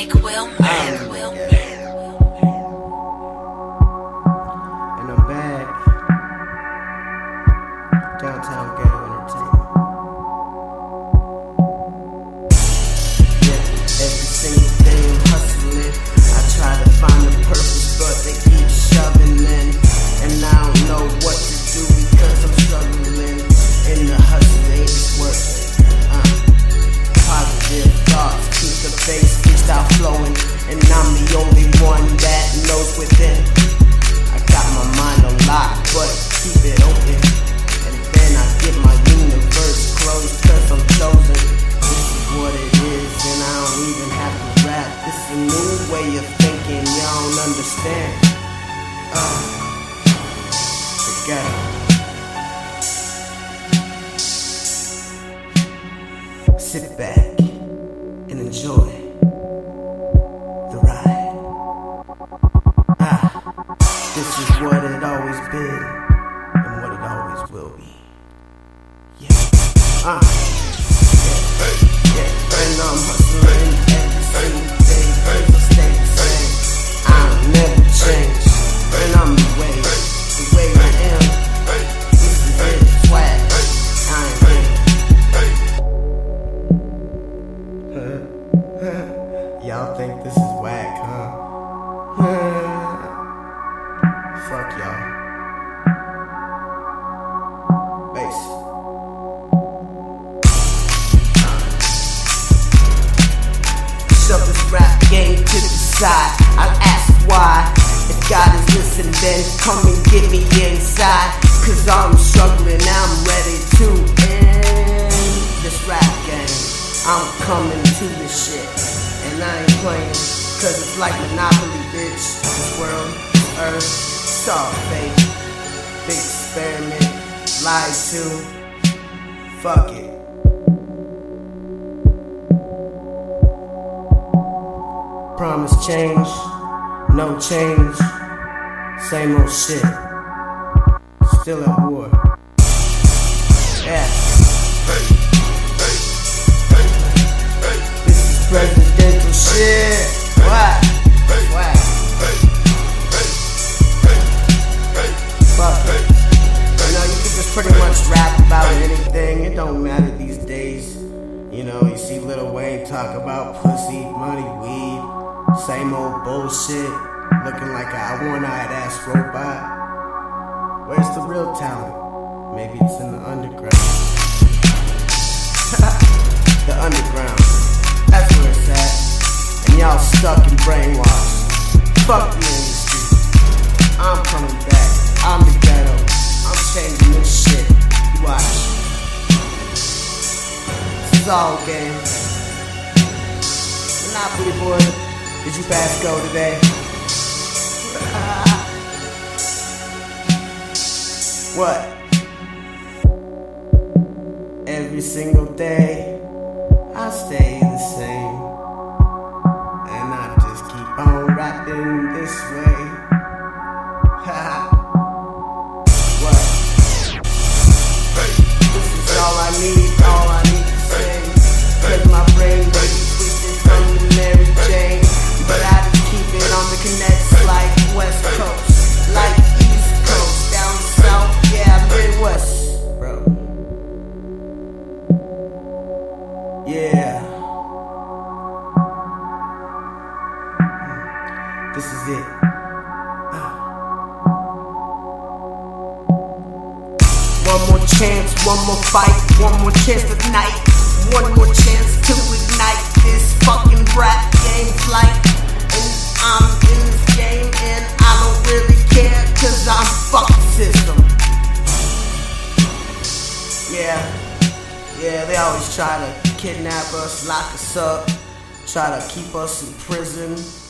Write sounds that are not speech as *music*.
Mike Will Man. Um, Will within. I got my mind on lock, but keep it open. And then I get my universe closed, cause I'm chosen. This is what it is, and I don't even have to rap. This is a new way of thinking, y'all don't understand. Uh, ghetto. Sit back And I'm hustling never. And I'm the way, the way I am. This is. I Y'all think this is whack, huh? *laughs* Fuck y'all. I'll ask why. If God is listening, then come and get me inside. Cause I'm struggling, I'm ready to end this rap game. I'm coming to this shit. And I ain't playing. Cause it's like Monopoly, bitch. This world, earth, all fake. Big experiment, lied to. Fuck it. Promise change, no change, same old shit. Still at war. Yeah. This is presidential shit. What? What? Fuck. You know, you can just pretty much rap about anything. It don't matter these days. You know, you see Lil Wayne talk about pussy, money, weed, same old bullshit, looking like a one-eyed ass robot. Where's the real talent? Maybe it's in the underground. *laughs* the underground. That's where it's at. And y'all stuck in brainwashed. Fuck the industry. I'm coming back. I'm the ghetto. I'm changing this shit. Watch. This is all game. Monopoly boy, did you pass go today? what? Every single day, I stay Yeah. Mm. This is it. Ah. One more chance, one more fight, one more chance tonight. One more chance to ignite this fucking rap game flight. And I'm in this game and I don't really care cause I'm fuck system. Yeah, yeah, they always try to kidnap us, lock us up, try to keep us in prison.